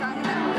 strong enough.